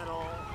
middle.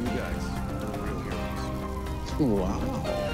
you guys are real heroes. Wow.